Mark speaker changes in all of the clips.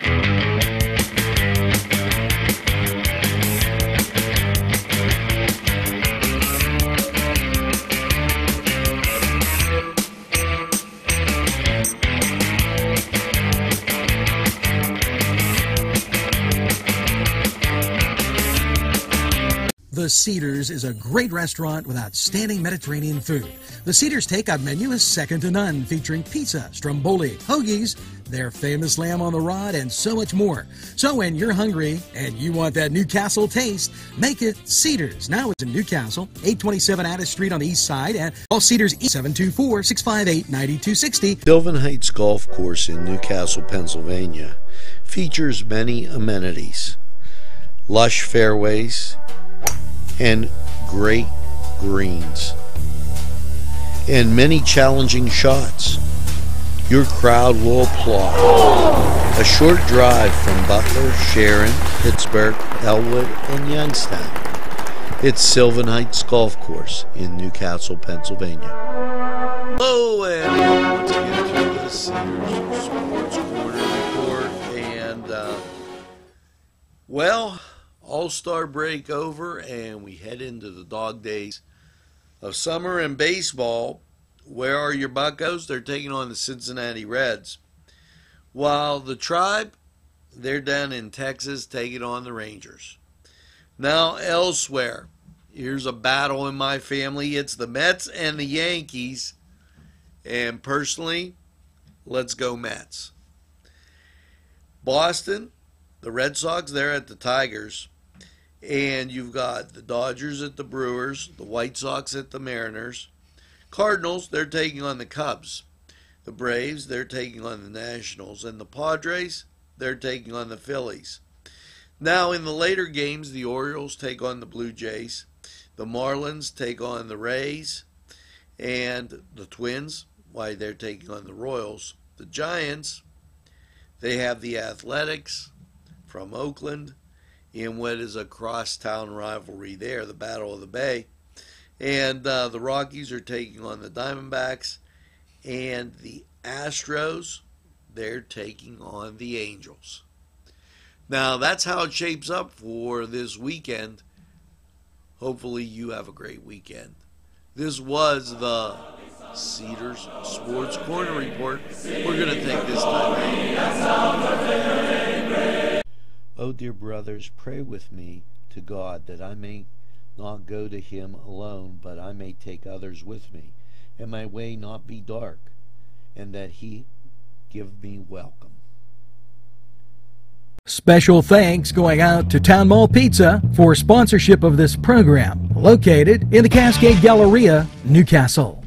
Speaker 1: The Cedars is a great restaurant with outstanding Mediterranean food. The Cedars takeout menu is second to none, featuring pizza, stromboli, hoagies, their famous lamb on the rod, and so much more. So when you're hungry and you want that Newcastle taste, make it Cedars. Now it's in Newcastle, 827 Addis Street on the east side, and all Cedars 724 658 9260.
Speaker 2: Sylvan Heights Golf Course in Newcastle, Pennsylvania features many amenities, lush fairways, and great greens, and many challenging shots. Your crowd will applaud. A short drive from Butler, Sharon, Pittsburgh, Ellwood, and Youngstown. It's Sylvan Heights Golf Course in Newcastle, Pennsylvania. Hello, and to Sports Corner Report. And, uh, well, all Star break over, and we head into the dog days of summer and baseball. Where are your Buccos? They're taking on the Cincinnati Reds. While the Tribe, they're down in Texas taking on the Rangers. Now, elsewhere, here's a battle in my family. It's the Mets and the Yankees. And personally, let's go Mets. Boston, the Red Sox, they're at the Tigers. And you've got the Dodgers at the Brewers, the White Sox at the Mariners. Cardinals, they're taking on the Cubs. The Braves, they're taking on the Nationals. And the Padres, they're taking on the Phillies. Now, in the later games, the Orioles take on the Blue Jays. The Marlins take on the Rays. And the Twins, why, they're taking on the Royals. The Giants, they have the Athletics from Oakland in what is a crosstown rivalry there, the Battle of the Bay. And uh, the Rockies are taking on the Diamondbacks, and the Astros, they're taking on the Angels. Now, that's how it shapes up for this weekend. Hopefully, you have a great weekend. This was the Cedars Sports Corner Report. We're going to take this time out. Oh, dear brothers, pray with me to God that I may not go to him alone, but I may take others with me, and my way not be dark, and that he give me welcome.
Speaker 1: Special thanks going out to Town Mall Pizza for sponsorship of this program, located in the Cascade Galleria, Newcastle.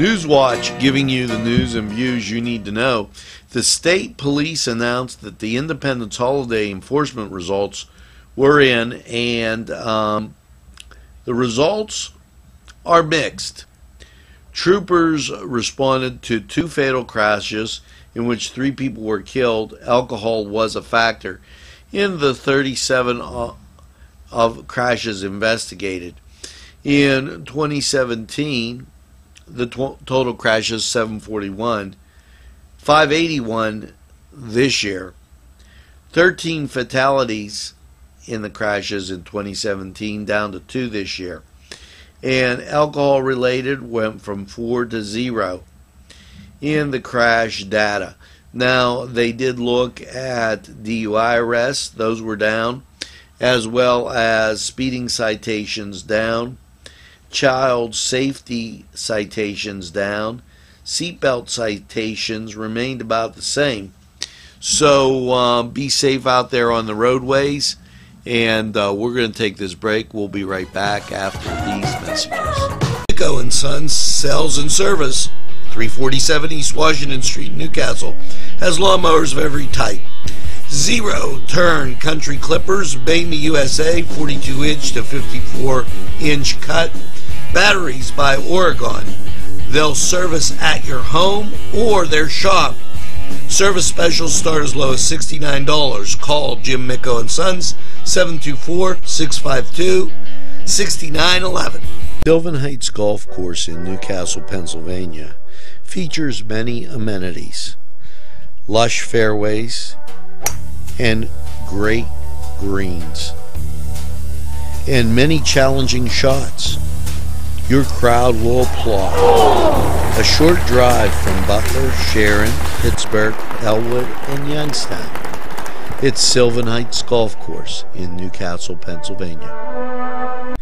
Speaker 2: Newswatch giving you the news and views you need to know. The state police announced that the Independence Holiday enforcement results were in, and um, the results are mixed. Troopers responded to two fatal crashes in which three people were killed. Alcohol was a factor in the 37 uh, of crashes investigated. In 2017, the total crashes 741. 581 this year. 13 fatalities in the crashes in 2017, down to two this year. And alcohol related went from four to zero in the crash data. Now, they did look at DUI arrests, those were down, as well as speeding citations down child safety citations down. Seatbelt citations remained about the same. So uh, be safe out there on the roadways. And uh, we're going to take this break. We'll be right back after these messages. Nico and Sons Sales and Service, 347 East Washington Street, Newcastle, has lawnmowers of every type. Zero turn country clippers, Bama USA, 42 inch to 54 inch cut Batteries by Oregon. They'll service at your home or their shop. Service specials start as low as $69. Call Jim Micko and Sons 724-652-6911. Sylvan Heights Golf Course in Newcastle, Pennsylvania features many amenities, lush fairways, and great greens, and many challenging shots. Your crowd will applaud. A short drive from Butler, Sharon, Pittsburgh, Ellwood, and Youngstown. It's Sylvan Heights Golf Course in Newcastle, Pennsylvania.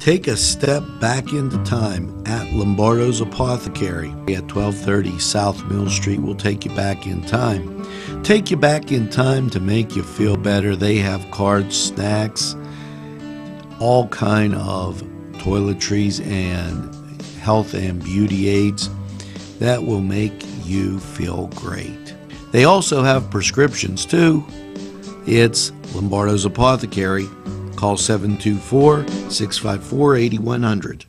Speaker 2: Take a step back into time at Lombardo's Apothecary at 1230 South Mill Street will take you back in time. Take you back in time to make you feel better. They have cards, snacks, all kind of toiletries and health and beauty aids that will make you feel great. They also have prescriptions too. It's Lombardo's Apothecary. Call 724 654 8100.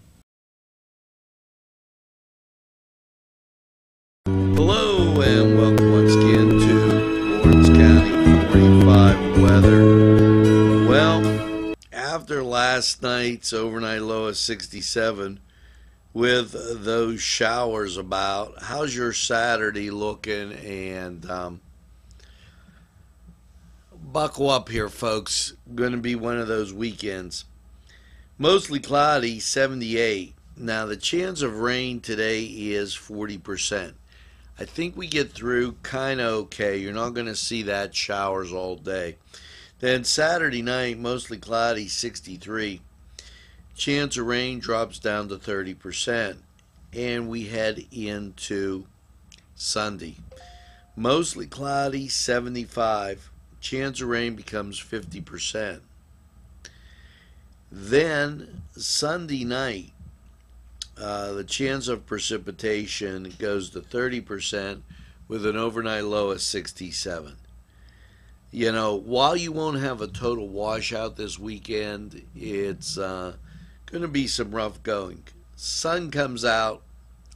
Speaker 2: Weather. Well, after last night's overnight low of 67, with those showers about, how's your Saturday looking? And um, buckle up here, folks. Going to be one of those weekends. Mostly cloudy, 78. Now, the chance of rain today is 40%. I think we get through kind of okay. You're not going to see that showers all day. Then Saturday night, mostly cloudy, 63. Chance of rain drops down to 30%. And we head into Sunday. Mostly cloudy, 75. Chance of rain becomes 50%. Then Sunday night, uh, the chance of precipitation goes to 30% with an overnight low of 67. You know, while you won't have a total washout this weekend, it's uh, going to be some rough going. Sun comes out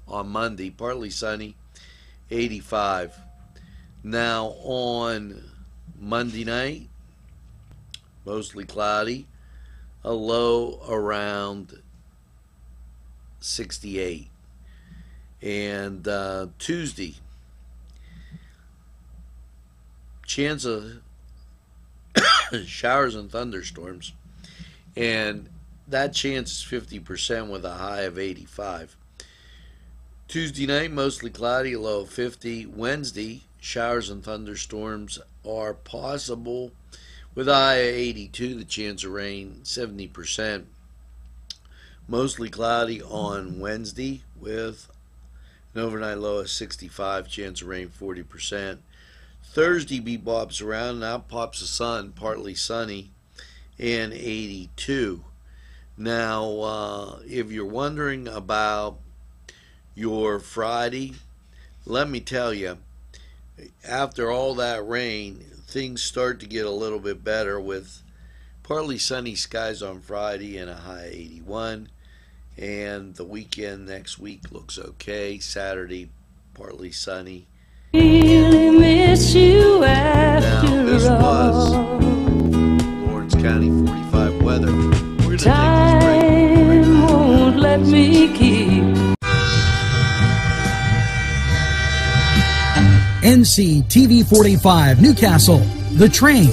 Speaker 2: on Monday, partly sunny, 85. Now on Monday night, mostly cloudy, a low around 68. And uh, Tuesday, chance of showers and thunderstorms. And that chance is 50% with a high of 85. Tuesday night, mostly cloudy, low of 50. Wednesday, showers and thunderstorms are possible with a high of 82. The chance of rain, 70%. Mostly cloudy on Wednesday with an overnight low of 65, chance of rain 40%. Thursday be bebops around, now pops the sun, partly sunny, and 82. Now, uh, if you're wondering about your Friday, let me tell you, after all that rain, things start to get a little bit better with partly sunny skies on Friday and a high 81. And the weekend next week looks okay. Saturday, partly sunny.
Speaker 3: Really miss you after
Speaker 2: Now, this was
Speaker 3: all.
Speaker 2: Lawrence County 45 weather. We're going to take this break.
Speaker 3: Won't let me keep
Speaker 1: NC TV 45 Newcastle, The Train.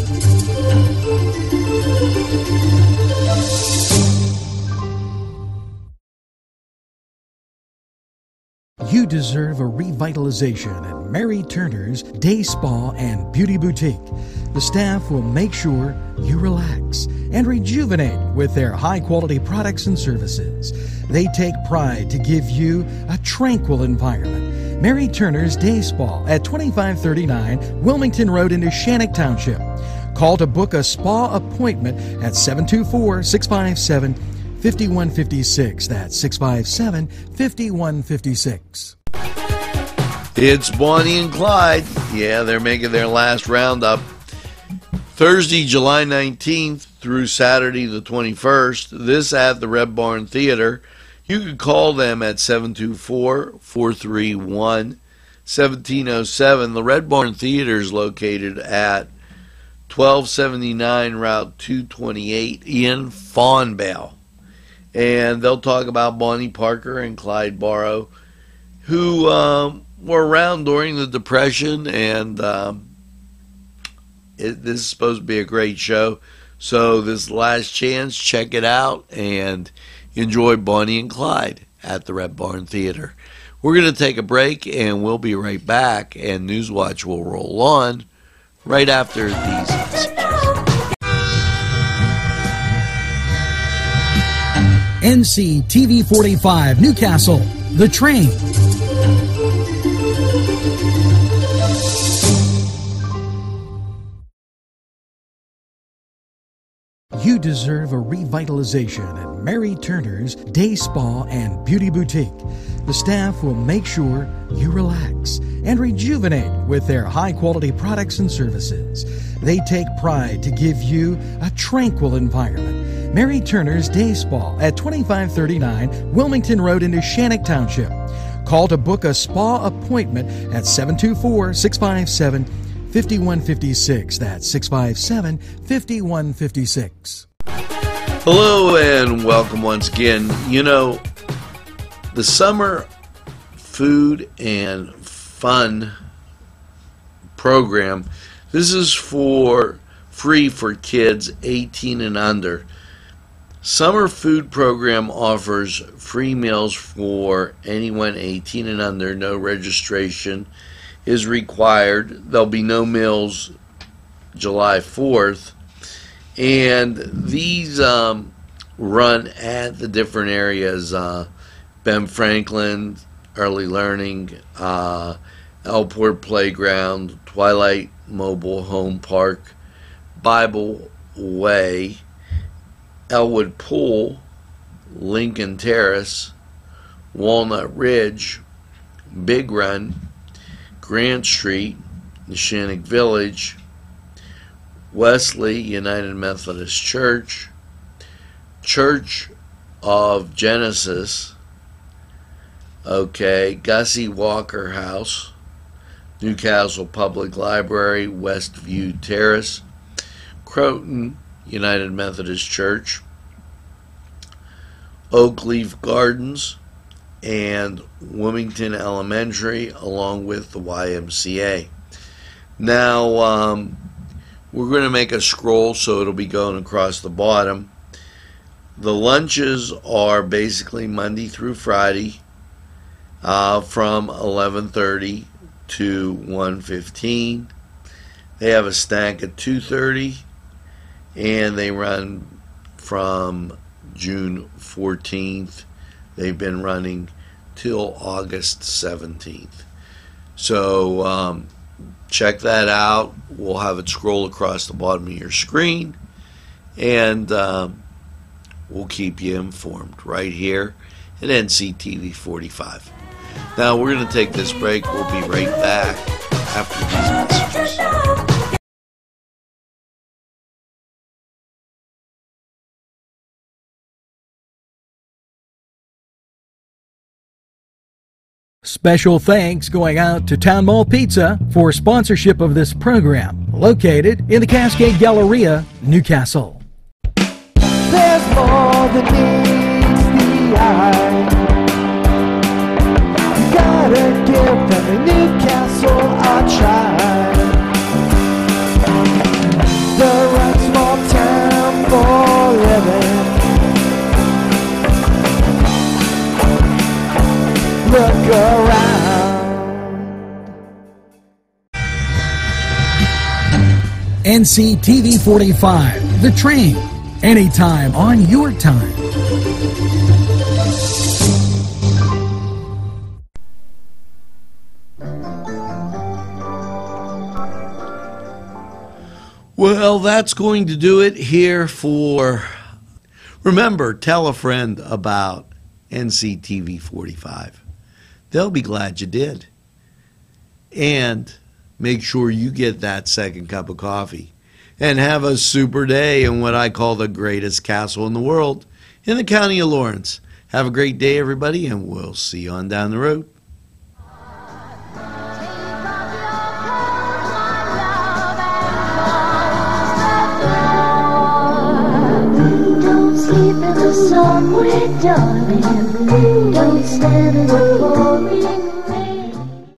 Speaker 1: Deserve a revitalization at Mary Turner's Day Spa and Beauty Boutique. The staff will make sure you relax and rejuvenate with their high quality products and services. They take pride to give you a tranquil environment. Mary Turner's Day Spa at 2539 Wilmington Road into Shenango Township. Call to book a spa appointment at 724 657 5156. That's 657 5156.
Speaker 2: It's Bonnie and Clyde. Yeah, they're making their last roundup. Thursday, July 19th through Saturday, the 21st. This at the Red Barn Theater. You can call them at 724 431 1707. The Red Barn Theater is located at 1279 Route 228 in Fawnvale. And they'll talk about Bonnie Parker and Clyde Barrow who um, were around during the Depression, and um, it, this is supposed to be a great show. So this last chance, check it out and enjoy Bonnie and Clyde at the Red Barn Theater. We're going to take a break and we'll be right back, and Newswatch will roll on right after these.
Speaker 1: NC TV 45 Newcastle, The Train. Deserve a revitalization at Mary Turner's Day Spa and Beauty Boutique. The staff will make sure you relax and rejuvenate with their high quality products and services. They take pride to give you a tranquil environment. Mary Turner's Day Spa at 2539 Wilmington Road in Shenango Township. Call to book a spa appointment at 724 657 5156. That's 657 5156.
Speaker 2: Hello and welcome once again. You know, the summer food and fun program, this is for free for kids 18 and under. Summer food program offers free meals for anyone 18 and under, no registration is required. There'll be no meals July 4th. And these um, run at the different areas uh, Ben Franklin, Early Learning, uh, Ellport Playground, Twilight Mobile Home Park, Bible Way, Ellwood Pool, Lincoln Terrace, Walnut Ridge, Big Run, Grant Street, Shenango Village, Wesley United Methodist Church, Church of Genesis, okay, Gussie Walker House, Newcastle Public Library, Westview Terrace, Croton United Methodist Church, Oakleaf Gardens, and Wilmington Elementary, along with the YMCA. Now, um, we're going to make a scroll so it'll be going across the bottom. The lunches are basically Monday through Friday uh, from 11:30 to 1:15. They have a snack at 2:30, and they run from June 14th They've been running till August 17th. So um, check that out. We'll have it scroll across the bottom of your screen, and um, we'll keep you informed right here at NCTV 45. Now we're going to take this break. We'll be right back after these.
Speaker 1: Special thanks going out to Town Mall Pizza for sponsorship of this program, located in the Cascade Galleria, Newcastle.
Speaker 4: There's more than meets the eye. You gotta give them Newcastle a try. The right small town for living. Around.
Speaker 1: NCTV 45, The Train, anytime on your time.
Speaker 2: Well, that's going to do it here for. Remember, tell a friend about NCTV 45. They'll be glad you did. And make sure you get that second cup of coffee and have a super day in what I call the greatest castle in the world in the county of Lawrence. Have a great day, everybody, and we'll see you on down the road.
Speaker 5: Don't sleep in the darling. In the pouring